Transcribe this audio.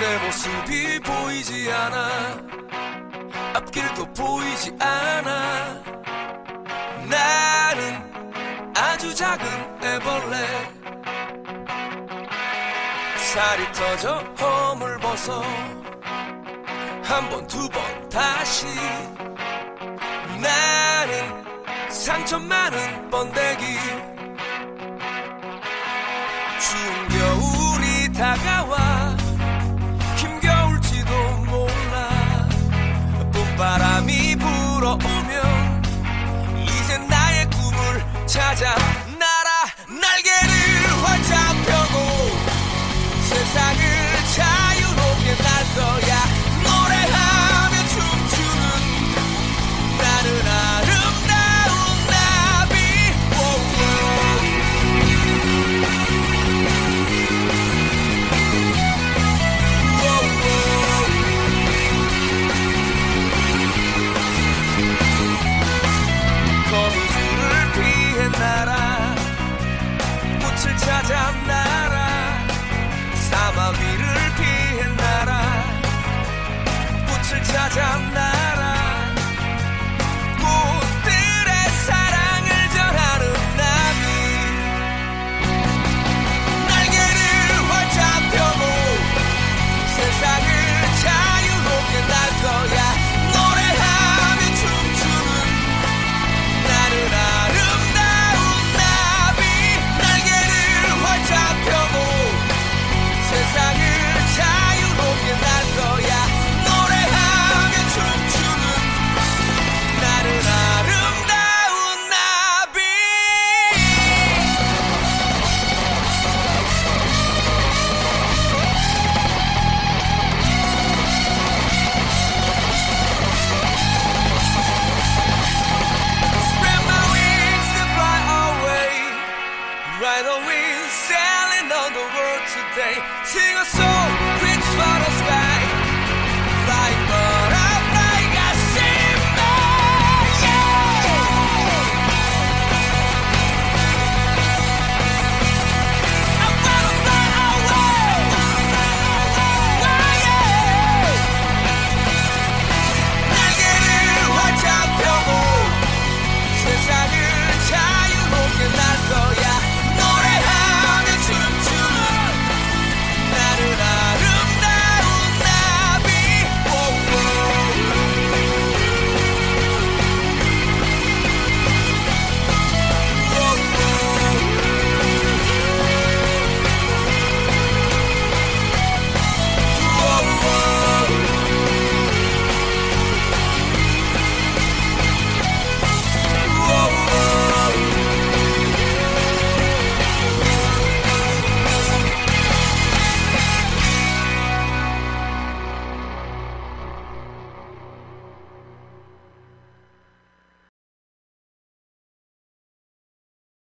내 모습이 보이지 않아. 앞길도 보이지 않아. 나는 아주 작은 애벌레. 살이 터져 허물 벗어. 한 번 두 번 다시. 나는 상처 많은 번데기. 추운 겨울이 다가와. time now. right away, sailing on the world today. Sing a song.